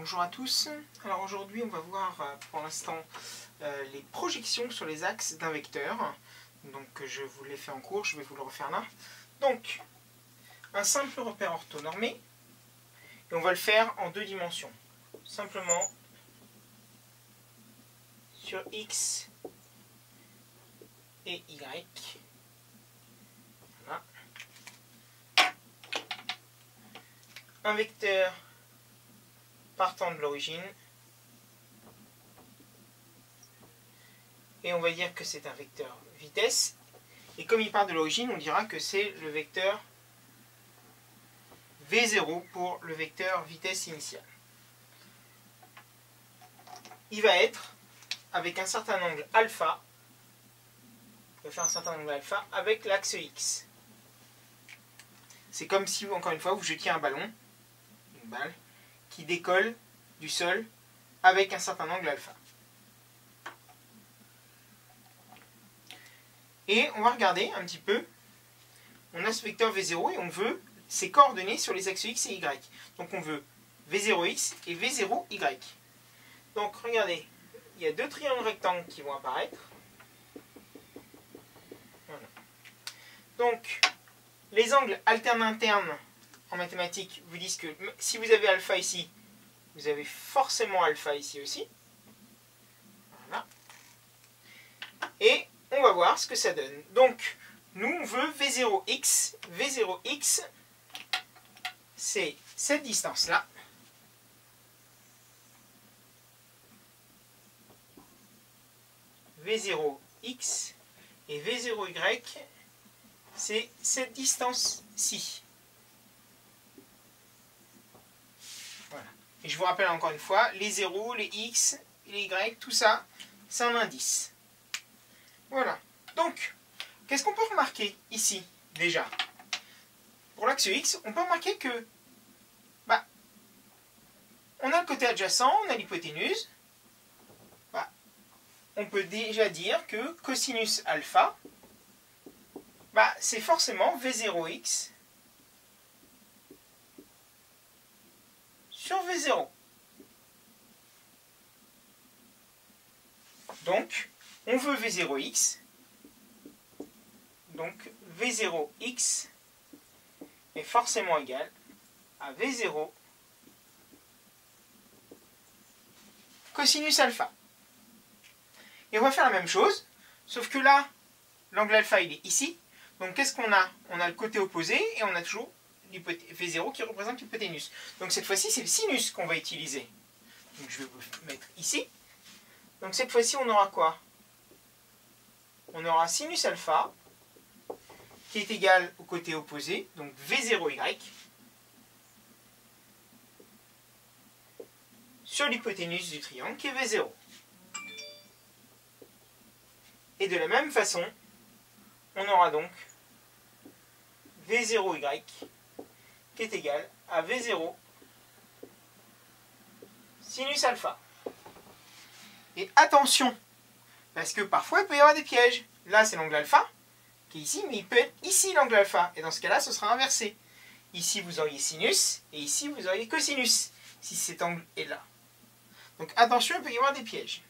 Bonjour à tous. Alors aujourd'hui on va voir euh, pour l'instant euh, les projections sur les axes d'un vecteur. Donc je vous l'ai fait en cours, je vais vous le refaire là. Donc un simple repère orthonormé et on va le faire en deux dimensions. Simplement sur x et y. Voilà. Un vecteur partant de l'origine. Et on va dire que c'est un vecteur vitesse. Et comme il part de l'origine, on dira que c'est le vecteur V0 pour le vecteur vitesse initiale. Il va être avec un certain angle alpha, il va faire un certain angle alpha avec l'axe X. C'est comme si, encore une fois, vous jetiez un ballon, une balle, qui décolle du sol avec un certain angle alpha. Et on va regarder un petit peu. On a ce vecteur V0 et on veut ses coordonnées sur les axes X et Y. Donc on veut V0X et V0Y. Donc regardez, il y a deux triangles rectangles qui vont apparaître. Donc les angles alternes internes en mathématiques vous disent que si vous avez alpha ici, vous avez forcément alpha ici aussi. Voilà. Et on va voir ce que ça donne. Donc, nous, on veut V0x. V0x, c'est cette distance-là. V0x et V0y, c'est cette distance-ci. Et je vous rappelle encore une fois, les 0, les x, les y, tout ça, c'est un indice. Voilà. Donc, qu'est-ce qu'on peut remarquer ici, déjà? Pour l'axe x, on peut remarquer que, bah, on a le côté adjacent, on a l'hypoténuse. Bah, on peut déjà dire que cosinus alpha, bah, c'est forcément V0x sur V0. Donc, on veut V0x. Donc, V0x est forcément égal à V0 cosinus alpha. Et on va faire la même chose, sauf que là, l'angle alpha, il est ici. Donc, qu'est-ce qu'on a? On a le côté opposé et on a toujours V0 qui représente l'hypoténuse. Donc cette fois-ci, c'est le sinus qu'on va utiliser. Donc je vais vous mettre ici. Donc cette fois-ci, on aura quoi? On aura sinus alpha qui est égal au côté opposé, donc V0y, sur l'hypoténuse du triangle qui est V0. Et de la même façon, on aura donc V0y qui est égal à V0 sinus alpha. Et attention, parce que parfois il peut y avoir des pièges. Là c'est l'angle alpha, qui est ici, mais il peut être ici l'angle alpha. Et dans ce cas-là, ce sera inversé. Ici vous auriez sinus, et ici vous auriez cosinus, si cet angle est là. Donc attention, il peut y avoir des pièges.